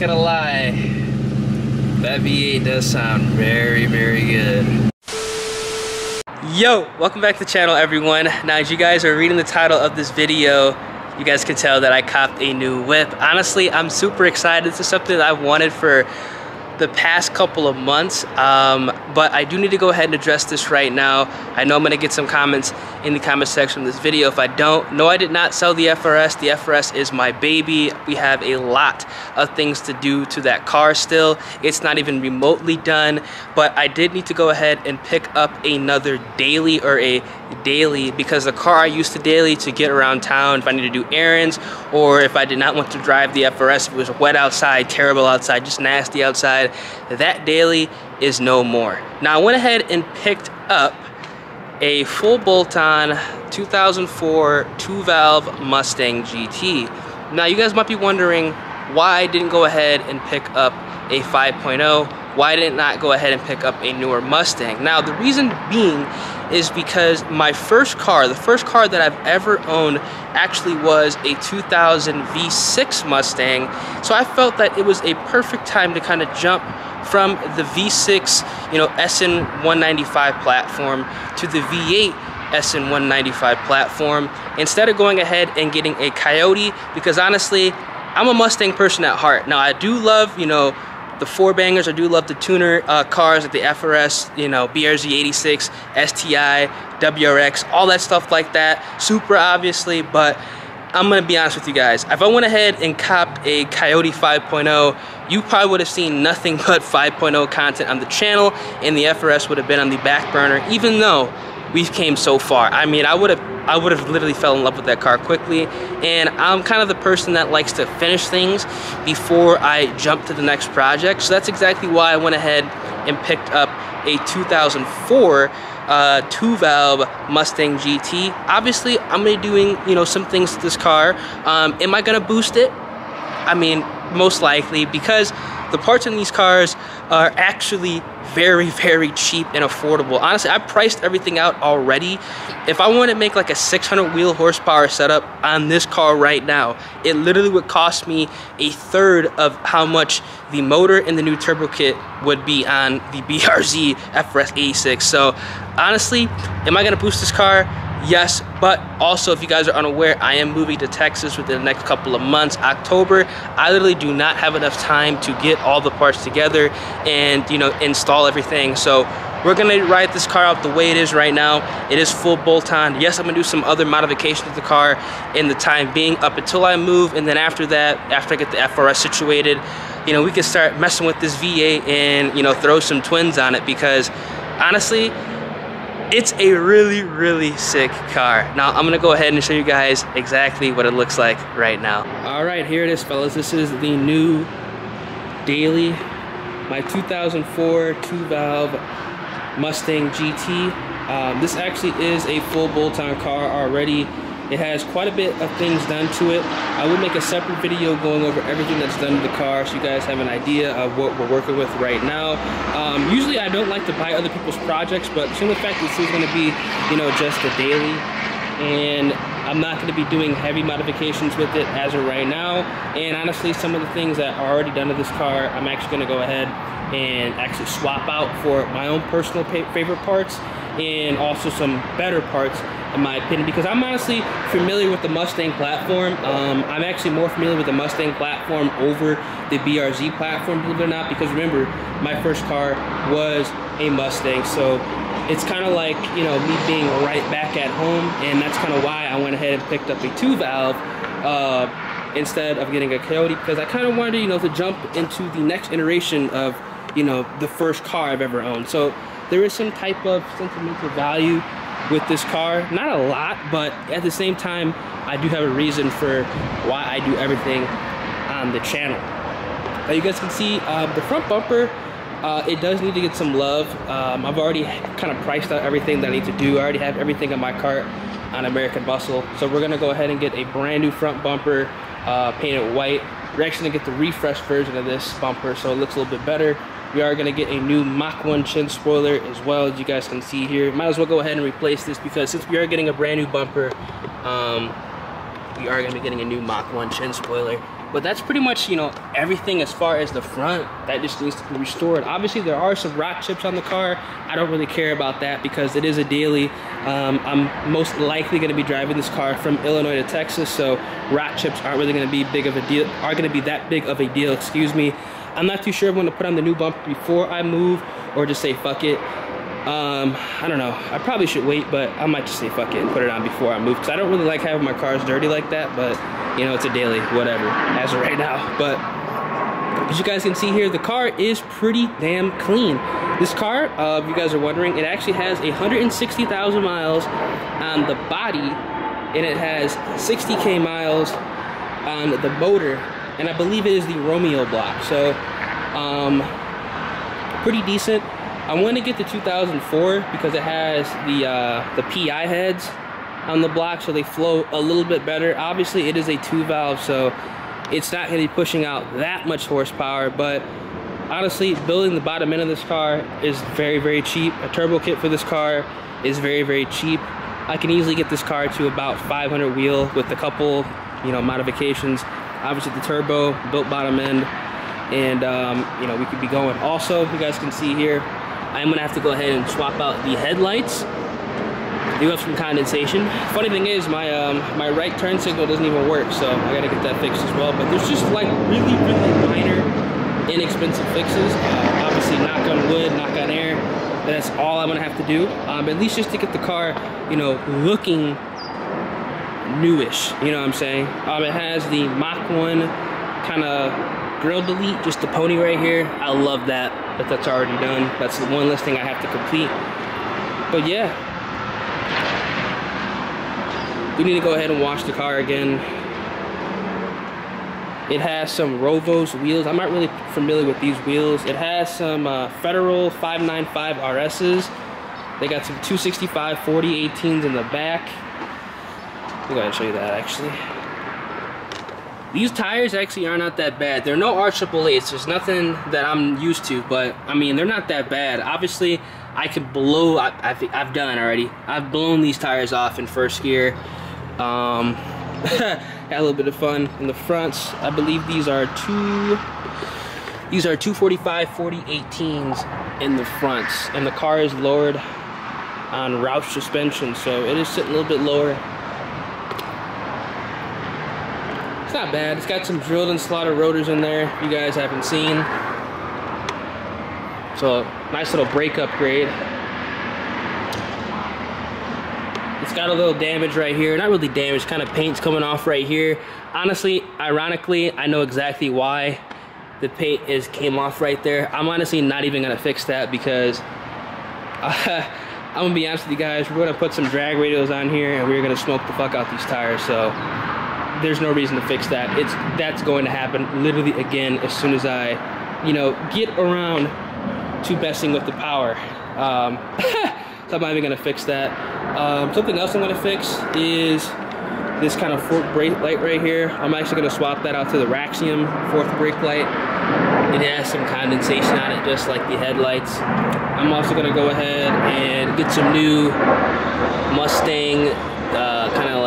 gonna lie, that V8 does sound very, very good. Yo, welcome back to the channel everyone. Now as you guys are reading the title of this video, you guys can tell that I copped a new whip. Honestly, I'm super excited. This is something I've wanted for the past couple of months, um, but I do need to go ahead and address this right now. I know I'm gonna get some comments in the comment section of this video. If I don't, no, I did not sell the FRS. The FRS is my baby. We have a lot of things to do to that car still. It's not even remotely done, but I did need to go ahead and pick up another daily or a daily because the car I used to daily to get around town if I need to do errands or if I did not want to drive the FRS, if it was wet outside, terrible outside, just nasty outside, that daily is no more. Now I went ahead and picked up a full bolt-on 2004 two-valve Mustang GT. Now you guys might be wondering why I didn't go ahead and pick up a 5.0 why did not go ahead and pick up a newer Mustang? Now, the reason being is because my first car, the first car that I've ever owned actually was a 2000 V6 Mustang. So I felt that it was a perfect time to kind of jump from the V6, you know, SN 195 platform to the V8 SN 195 platform instead of going ahead and getting a Coyote because honestly, I'm a Mustang person at heart. Now I do love, you know, the four bangers. I do love the tuner uh, cars like the FRS, you know, BRZ 86, STI, WRX, all that stuff like that. Super obviously, but I'm gonna be honest with you guys. If I went ahead and copped a Coyote 5.0, you probably would have seen nothing but 5.0 content on the channel, and the FRS would have been on the back burner, even though we've came so far. I mean, I would have I would have literally fell in love with that car quickly. And I'm kind of the person that likes to finish things before I jump to the next project. So that's exactly why I went ahead and picked up a 2004 uh, two-valve Mustang GT. Obviously, I'm gonna be doing you know some things to this car. Um, am I gonna boost it? I mean, most likely because the parts in these cars are actually very, very cheap and affordable. Honestly, I priced everything out already. If I want to make like a 600 wheel horsepower setup on this car right now, it literally would cost me a third of how much the motor and the new turbo kit would be on the BRZ FRS 86. So honestly, am I going to boost this car? Yes but also if you guys are unaware i am moving to texas within the next couple of months october. I literally do not have enough time to get all the parts together and you know install everything. So we're gonna ride this car out the way it is right now. It is full bolt on yes i'm gonna do some other modifications to the car in the time being. Up until i move and then after that after i get the frs situated you know we can start messing with this v8 and you know throw some twins on it because honestly it's a really, really sick car. Now I'm gonna go ahead and show you guys exactly what it looks like right now. All right, here it is, fellas. This is the new Daily, my 2004 two-valve Mustang GT. Um, this actually is a full bolt-on car already. It has quite a bit of things done to it. I will make a separate video going over everything that's done to the car so you guys have an idea of what we're working with right now. Um, usually I don't like to buy other people's projects, but the simple fact this is gonna be, you know, just a daily and I'm not gonna be doing heavy modifications with it as of right now. And honestly, some of the things that are already done to this car, I'm actually gonna go ahead and actually swap out for my own personal favorite parts and also some better parts in my opinion, because I'm honestly familiar with the Mustang platform. Um, I'm actually more familiar with the Mustang platform over the BRZ platform, believe it or not, because remember, my first car was a Mustang, so it's kind of like, you know, me being right back at home, and that's kind of why I went ahead and picked up a two-valve uh, instead of getting a Coyote, because I kind of wanted, you know, to jump into the next iteration of, you know, the first car I've ever owned. So there is some type of sentimental value with this car. Not a lot, but at the same time, I do have a reason for why I do everything on the channel. Now you guys can see uh, the front bumper, uh, it does need to get some love. Um, I've already kind of priced out everything that I need to do. I already have everything in my cart on American Muscle. So we're gonna go ahead and get a brand new front bumper, uh, painted white. We're actually gonna get the refreshed version of this bumper so it looks a little bit better. We are gonna get a new Mach 1 chin spoiler as well, as you guys can see here. Might as well go ahead and replace this because since we are getting a brand new bumper, um, we are gonna be getting a new Mach 1 chin spoiler. but that's pretty much, you know, everything as far as the front that just needs to be restored. Obviously, there are some rock chips on the car. I don't really care about that because it is a daily. Um, I'm most likely going to be driving this car from Illinois to Texas, so rock chips aren't really going to be big of a deal. Are going to be that big of a deal? Excuse me. I'm not too sure if I'm to put on the new bumper before I move or just say fuck it. Um, I don't know. I probably should wait, but I might just say fuck it and put it on before I move because I don't really like having my cars dirty like that. But you know, it's a daily, whatever, as of right now. But as you guys can see here, the car is pretty damn clean. This car, uh, if you guys are wondering, it actually has 160,000 miles on the body, and it has 60k miles on the motor, and I believe it is the Romeo block. So, um, pretty decent. I want to get the 2004 because it has the uh, the PI heads on the block so they flow a little bit better. Obviously it is a two valve so it's not going to be pushing out that much horsepower but honestly building the bottom end of this car is very very cheap. A turbo kit for this car is very very cheap. I can easily get this car to about 500 wheel with a couple you know modifications. Obviously the turbo, built bottom end and um, you know we could be going. Also you guys can see here I'm gonna have to go ahead and swap out the headlights. You have some condensation. Funny thing is, my um, my right turn signal doesn't even work, so I gotta get that fixed as well. But there's just like really, really minor, inexpensive fixes. Uh, obviously, knock on wood, knock on air. That's all I'm gonna have to do. Um, at least just to get the car, you know, looking newish. You know what I'm saying? Um, it has the 1 kind of grill delete, just the pony right here. I love that, but that's already done. That's the one less thing I have to complete. But yeah, we need to go ahead and wash the car again. It has some Rovos wheels. I'm not really familiar with these wheels. It has some uh, Federal 595 RSs. They got some 265 40 18s in the back. I'll go ahead and show you that actually. These tires actually are not that bad. They're no R888s. There's nothing that I'm used to, but I mean, they're not that bad. Obviously, I could blow, I, I I've done already. I've blown these tires off in first gear. Um, had a little bit of fun in the fronts. I believe these are two, these are 245 40 18s in the fronts. And the car is lowered on Roush suspension, so it is sitting a little bit lower. It's not bad. It's got some drilled and slotted rotors in there you guys haven't seen. So nice little brake upgrade. It's got a little damage right here. Not really damage, kind of paint's coming off right here. Honestly, ironically, I know exactly why the paint is came off right there. I'm honestly not even gonna fix that because uh, I'm gonna be honest with you guys, we're gonna put some drag radials on here and we're gonna smoke the fuck out these tires. So there's no reason to fix that. It's that's going to happen literally again as soon as I, you know, get around to messing with the power. Um, so I'm not even gonna fix that. Um, something else I'm gonna fix is this kind of fork brake light right here. I'm actually gonna swap that out to the Raxiom fourth brake light. It has some condensation on it, just like the headlights. I'm also gonna go ahead and get some new Mustang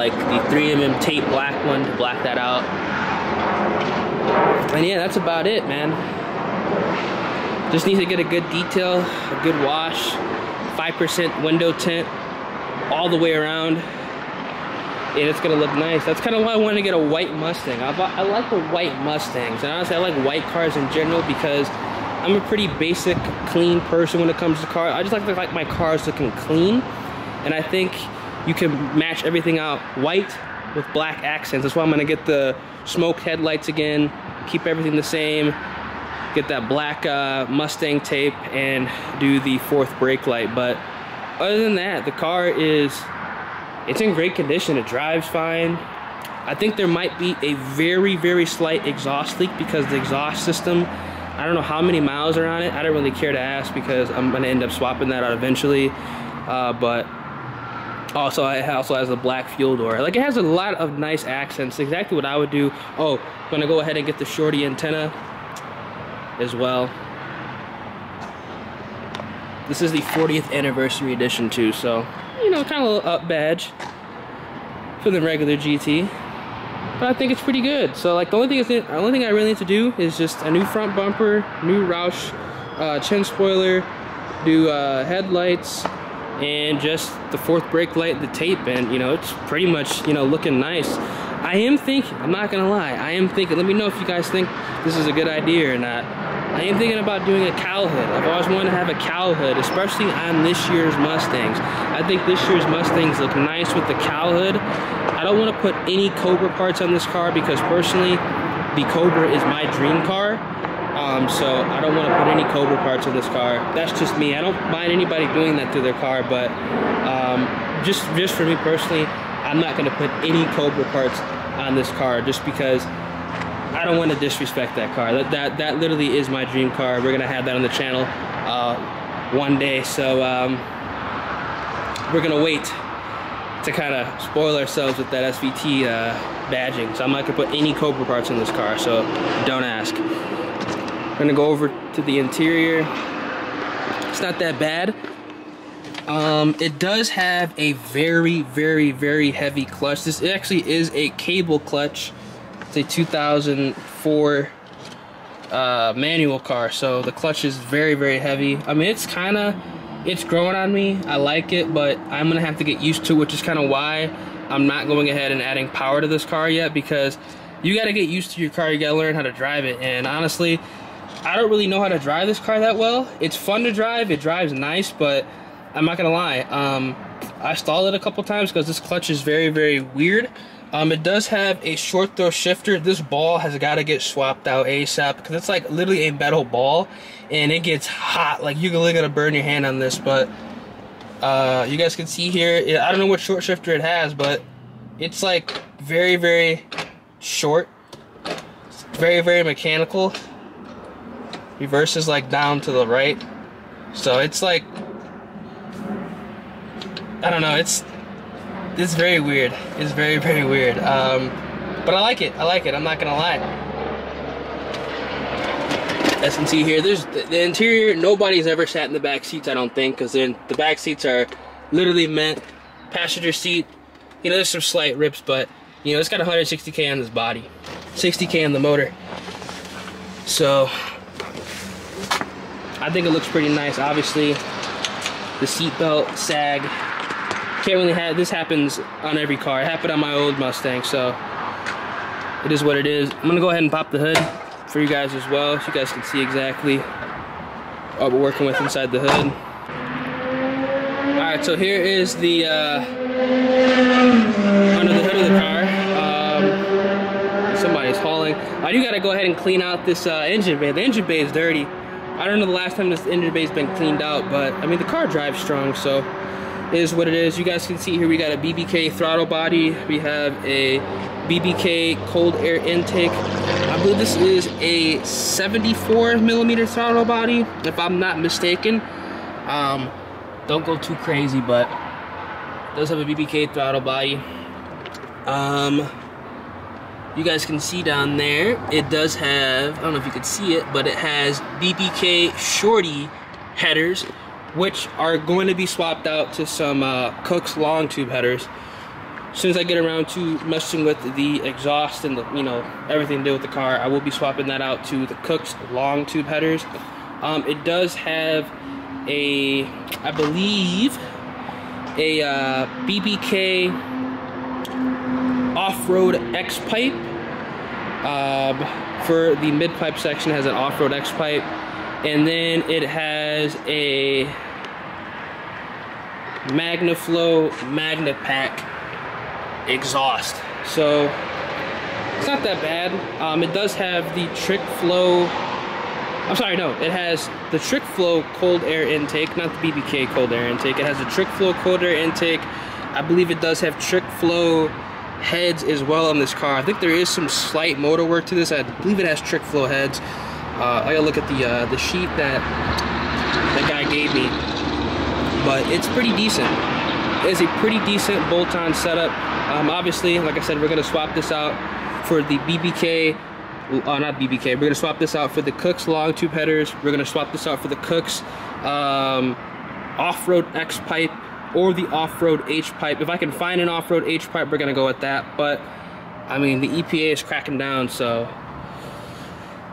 like the 3mm tape black one to black that out. And yeah, that's about it, man. Just need to get a good detail, a good wash, 5% window tint all the way around. And it's gonna look nice. That's kind of why I want to get a white Mustang. I, I like the white Mustangs. And honestly, I like white cars in general because I'm a pretty basic, clean person when it comes to cars. I just like, to, like my cars looking clean. And I think you can match everything out white with black accents. That's why I'm gonna get the smoked headlights again, keep everything the same, get that black uh, Mustang tape and do the fourth brake light. But other than that, the car is, it's in great condition. It drives fine. I think there might be a very, very slight exhaust leak because the exhaust system, I don't know how many miles are on it. I don't really care to ask because I'm gonna end up swapping that out eventually. Uh, but also, it also has a black fuel door. Like, it has a lot of nice accents. Exactly what I would do. Oh, I'm gonna go ahead and get the shorty antenna as well. This is the 40th anniversary edition too, so, you know, kind of a little up badge for the regular GT. but I think it's pretty good. So like the only thing is the only thing I really need to do is just a new front bumper, new Roush uh, chin spoiler, do uh, headlights, and just the fourth brake light, the tape, and you know it's pretty much you know looking nice. I am thinking, I'm not gonna lie, I am thinking. Let me know if you guys think this is a good idea or not. I am thinking about doing a cowl hood. I've always wanted to have a cowl hood, especially on this year's Mustangs. I think this year's Mustangs look nice with the cowl hood. I don't want to put any Cobra parts on this car because personally, the Cobra is my dream car. Um, so I don't want to put any Cobra parts on this car. That's just me. I don't mind anybody doing that to their car, but um, just just for me personally, I'm not going to put any Cobra parts on this car just because I don't want to disrespect that car. That, that, that literally is my dream car. We're going to have that on the channel uh, one day. So um, we're going to wait to kind of spoil ourselves with that SVT uh, badging. So I'm not going to put any Cobra parts in this car. So don't ask. To go over to the interior. It's not that bad. Um, it does have a very, very, very heavy clutch. This actually is a cable clutch it's a 2004 uh, manual car, so the clutch is very, very heavy. I mean, it's kind of, it's growing on me. I like it, but I'm to have to get used to, which is kind of why I'm not going ahead and adding power to this car yet, because you got to get used to your car. You got to learn how to drive it. And honestly, I don't really know how to drive this car that well. It's fun to drive. It drives nice, but I'm not going to lie. Um, I stalled it a couple times because this clutch is very, very weird. Um, it does have a short throw shifter. This ball has got to get swapped out ASAP because it's like literally a metal ball and it gets hot. Like you're really gonna burn your hand on this, but uh, you guys can see here, I don't know what short shifter it has, but it's like very, very short. It's very, very mechanical. Reverse is like down to the right. So it's like, I don't know, it's it's very weird. It's very, very weird. Um, but I like it. I like it. I'm not gonna lie. As you can see here, there's the, the interior. Nobody's ever sat in the back seats, I don't think, because then the back seats are literally meant passenger seat. You know, there's some slight rips, but you know, it's got 160k on this body, 60k on the motor. So I think it looks pretty nice. Obviously, the seatbelt sag can't really have this happens on every car. It happened on my old Mustang, so it is what it is. I'm gonna go ahead and pop the hood for you guys as well, so you guys can see exactly what we're working with inside the hood. All right, so here is the uh, under the hood of the car. Um, somebody's hauling. I do gotta go ahead and clean out this uh, engine bay. The engine bay is dirty. I don't know the last time this engine bay's been cleaned out, but I mean the car drives strong, so is what it is. You guys can see here we got a BBK throttle body. We have a BBK cold air intake. I believe this is a 74 millimeter throttle body, if I'm not mistaken. Um, don't go too crazy, but does have a BBK throttle body. Um, you guys can see down there, it does have, I don't know if you can see it, but it has BBK shorty headers which are going to be swapped out to some uh, Kooks long tube headers. As soon as I get around to messing with the exhaust and the, you know everything to do with the car, I will be swapping that out to the Kooks long tube headers. Um, it does have a, I believe, a uh, BBK off-road X pipe. Um, for the mid pipe section, has an off-road X pipe and then it has a Magnaflow Magnapack exhaust. So it's not that bad. Um, it does have the Trick Flow. I'm sorry, no, it has the Trick Flow cold air intake, not the BBK cold air intake. It has the Trick Flow cold air intake. I believe it does have Trick Flow heads as well on this car. I think there is some slight motor work to this. I believe it has Trick Flow heads. Uh, I gotta look at the uh, the sheet that the guy gave me, but it's pretty decent. It's a pretty decent bolt-on setup. Um, obviously, like I said, we're gonna swap this out for the BBK. Uh, not BBK. We're gonna swap this out for the Kooks long tube headers. We're gonna swap this out for the Kooks um, off-road X pipe or the off-road H pipe. If I can find an off-road H pipe, we're gonna go with that. But I mean, the EPA is cracking down, so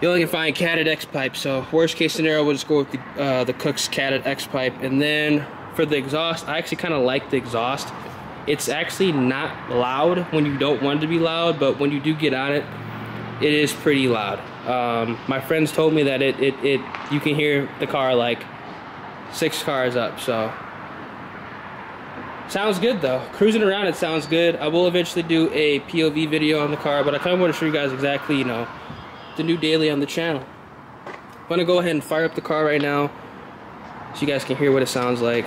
you only can find catted X pipe. So worst case scenario, we'll just go with the uh, the Kooks catted X pipe, and then for the exhaust, I actually kind of like the exhaust. It's actually not loud when you don't want it to be loud, but when you do get on it, it is pretty loud. Um, my friends told me that it, it, it you can hear the car like six cars up, so Sounds good though. Cruising around it sounds good. I will eventually do a POV video on the car, but I kind of want to show you guys exactly, you know, the new daily on the channel. I'm gonna go ahead and fire up the car right now so you guys can hear what it sounds like.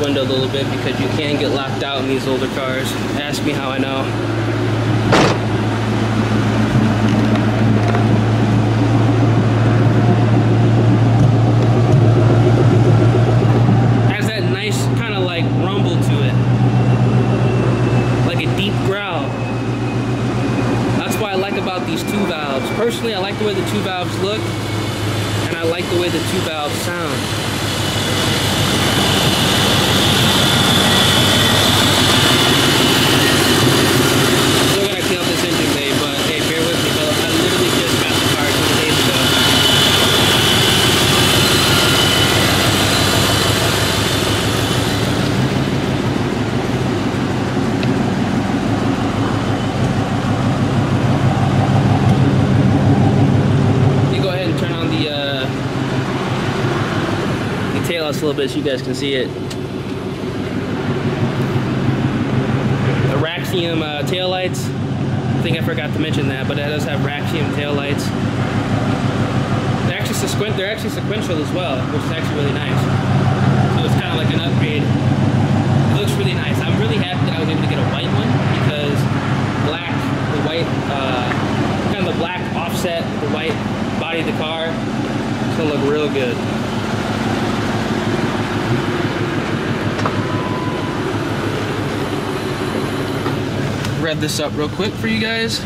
window a little bit because you can get locked out in these older cars. Ask me how I know. Has that nice kind of like rumble to it. Like a deep growl. That's what I like about these two valves. Personally, I like the way the two valves look and I like the way the two valves sound. A little bit so you guys can see it. Raxiom uh, tail lights. I think I forgot to mention that, but it does have Raxiom tail lights. They're actually, sequen they're actually sequential as well, which is actually really nice. So it's kind of like an upgrade. It looks really nice. I'm really happy that I was able to get a white one because black, the white, uh, kind of the black offset, the white body of the car, it's gonna look real good. Rev this up real quick for you guys.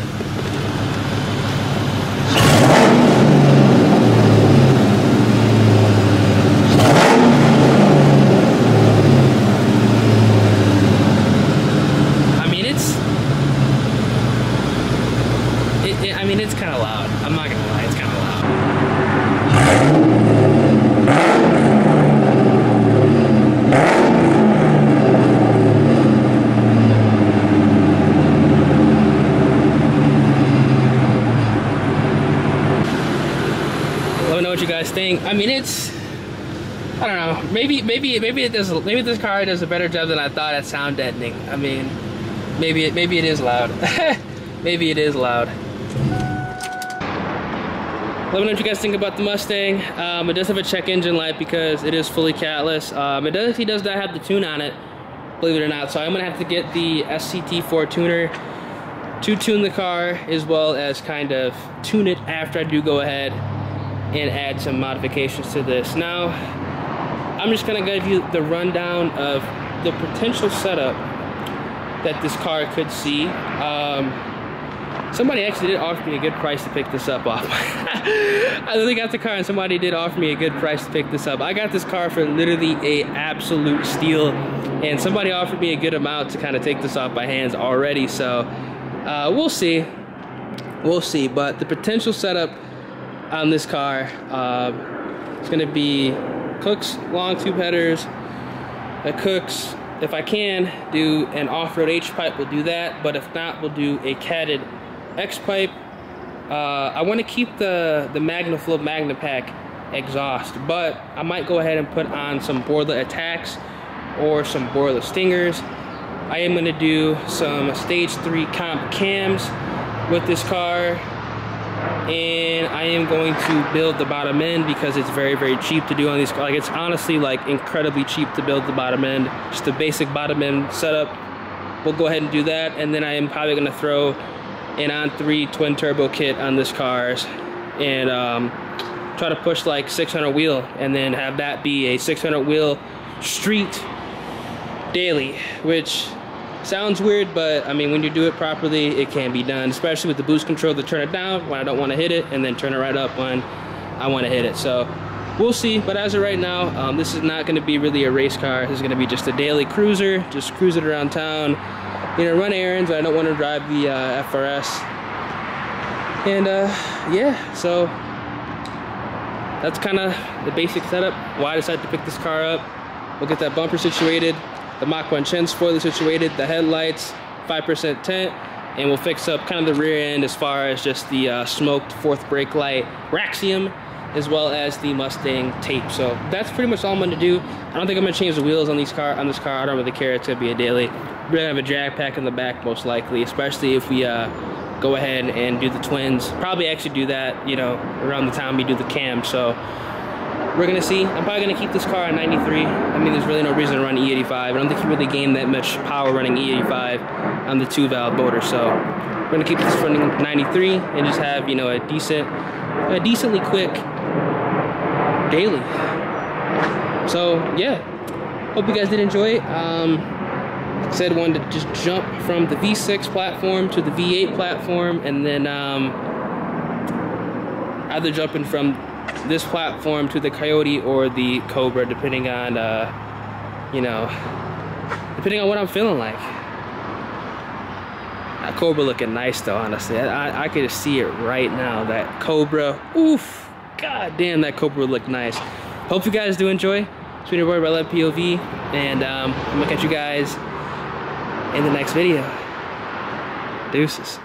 I mean, it's, it, it, I mean, it's kind of loud. I'm not gonna lie, it's kind of loud. thing. I mean, it's I don't know. Maybe maybe maybe it does. Maybe this car does a better job than I thought at sound deadening. I mean, maybe it maybe it is loud. maybe it is loud. Let me know what you guys think about the Mustang. Um, it does have a check engine light because it is fully catless. Um, it does. He does not have the tune on it, believe it or not. So I'm gonna have to get the SCT4 tuner to tune the car as well as kind of tune it after I do go ahead and add some modifications to this. Now, I'm just gonna give you the rundown of the potential setup that this car could see. Um, somebody actually did offer me a good price to pick this up off. I literally got the car and somebody did offer me a good price to pick this up. I got this car for literally a absolute steal and somebody offered me a good amount to kind of take this off my hands already. So uh, we'll see. We'll see. But the potential setup on this car. Uh, it's gonna be Kooks long tube headers, a Kooks, if I can, do an off-road H-pipe, we'll do that, but if not, we'll do a catted X-pipe. Uh, I wanna keep the, the MagnaFlow MagnaPack exhaust, but I might go ahead and put on some Borla ATAKs or some Borla stingers. I am gonna do some stage three comp cams with this car and I am going to build the bottom end because it's very very cheap to do on these like it's honestly like incredibly cheap to build the bottom end just the basic bottom end setup. We'll go ahead and do that and then I am probably going to throw an on 3 twin turbo kit on this cars and um, try to push like 600 wheel and then have that be a 600 wheel street daily, which sounds weird, but I mean, when you do it properly, it can be done, especially with the boost control to turn it down when I don't want to hit it, and then turn it right up when I want to hit it. So we'll see, but as of right now, um, this is not going to be really a race car. This is going to be just a daily cruiser, just cruise it around town, you know, run errands. But I don't want to drive the uh, FRS. And uh, yeah, so that's kind of the basic setup. Why I decided to pick this car up. We'll get that bumper situated, the Mach 1 chin spoiler situated, the headlights, 5% tint, and we'll fix up kind of the rear end as far as just the uh, smoked fourth brake light Raxiom as well as the Mustang tape. So that's pretty much all I'm gonna do. I don't think I'm gonna change the wheels on these car on this car. I don't really care. It's gonna be a daily. We're gonna have a drag pack in the back most likely, especially if we uh, go ahead and do the twins. Probably actually do that, you know, around the time we do the cam. So we're gonna see. I'm probably gonna keep this car on 93. I mean, there's really no reason to run E85. I don't think you really gain that much power running E85 on the two valve motor. So we're gonna keep this running 93 and just have, you know, a decent, a decently quick daily. So yeah, hope you guys did enjoy it. Um, said wanted to just jump from the V6 platform to the V8 platform and then um, either jumping from this platform to the Coyote or the Cobra depending on uh, you know depending on what I'm feeling like. That Cobra looking nice though honestly. I, I could see it right now. That Cobra, oof. God damn, that Cobra looked nice. Hope you guys do enjoy. It's been your boy, Red POV, and um, I'm gonna catch you guys in the next video. Deuces.